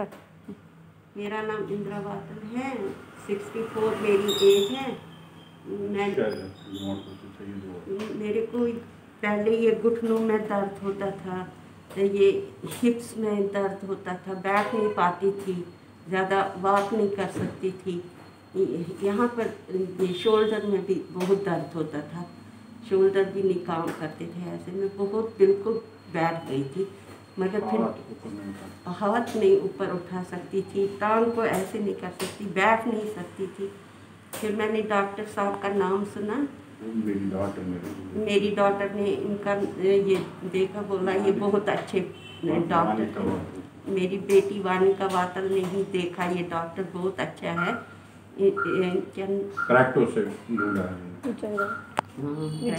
Start मेरा नाम इंदिरा वातल है सिक्सटी फोर मेरी एज है। मैं दो मेरे को पहले ये घुटनों में दर्द होता था तो ये हिप्स में दर्द होता था। बैठ नहीं पाती थी ज़्यादा वॉक नहीं कर सकती थी। यहाँ पर ये शोल्डर में भी बहुत दर्द होता था। शोल्डर भी नहीं काम करते थे ऐसे। में बहुत बिल्कुल बैठ गई थी। मगर फिर हाथ नहीं ऊपर उठा सकती थी टांग को ऐसे नहीं कर सकती बैठ नहीं सकती थी। फिर मैंने डॉक्टर साहब का नाम सुना। मेरी डॉटर मेरे मेरी ने इनका ये देखा बोला ये बहुत अच्छे डॉक्टर मेरी बेटी वानिका वातल ने ही देखा ये डॉक्टर बहुत अच्छा है।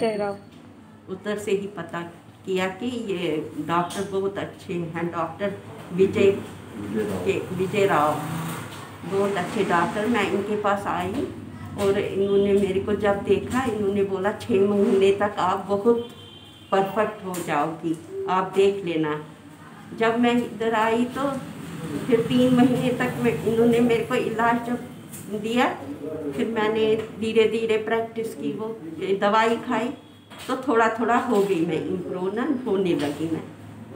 है। हाँ, उधर से ही पता किया कि ये डॉक्टर बहुत अच्छे हैं, डॉक्टर विजय विजय राव। बहुत अच्छे डॉक्टर। मैं इनके पास आई और इन्होंने मेरे को जब देखा, इन्होंने बोला छः महीने तक आप बहुत परफेक्ट हो जाओगी, आप देख लेना। जब मैं इधर आई तो फिर तीन महीने तक मैं, इन्होंने मेरे को इलाज जब दिया, फिर मैंने धीरे धीरे प्रैक्टिस की, वो दवाई खाई। तो थोड़ा थोड़ा हो गई मैं इम्प्रूव ना होने लगी मैं।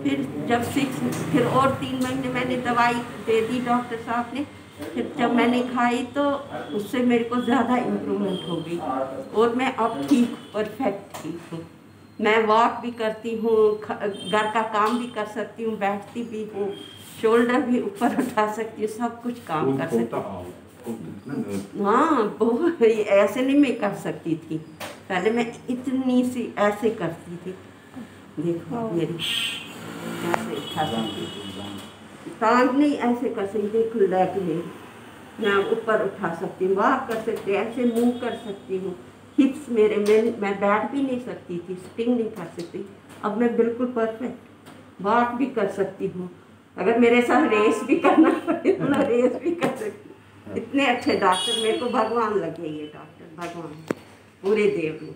फिर जब सिक्स फिर और तीन महीने मैंने दवाई दे दी डॉक्टर साहब ने फिर जब मैंने खाई तो उससे मेरे को ज़्यादा इम्प्रूवमेंट हो गई और मैं अब ठीक परफेक्ट ठीक हूँ। मैं वॉक भी करती हूँ घर का काम भी कर सकती हूँ बैठती भी हूँ शोल्डर भी ऊपर उठा सकती हूँ सब कुछ काम कर सकती हूँ। हाँ बहुत ऐसे नहीं मैं कर सकती थी। पहले मैं इतनी सी ऐसे करती थी। देखो हाँ। मेरी ऐसे उठा सकती थी। टांग नहीं ऐसे कर सकती देखो लेग में मैं ऊपर उठा सकती हूँ वॉक कर सकती हूँ ऐसे मूव कर सकती हूँ। हिप्स मेरे में मैं बैठ भी नहीं सकती थी स्टिंग नहीं कर सकती। अब मैं बिल्कुल परफेक्ट वॉक भी कर सकती हूँ। अगर मेरे साथ रेस भी करना पड़े तो मैं रेस भी कर सकती हूँ। इतने अच्छे डॉक्टर मेरे को भगवान लगे ये डॉक्टर भगवान। पूरे देव में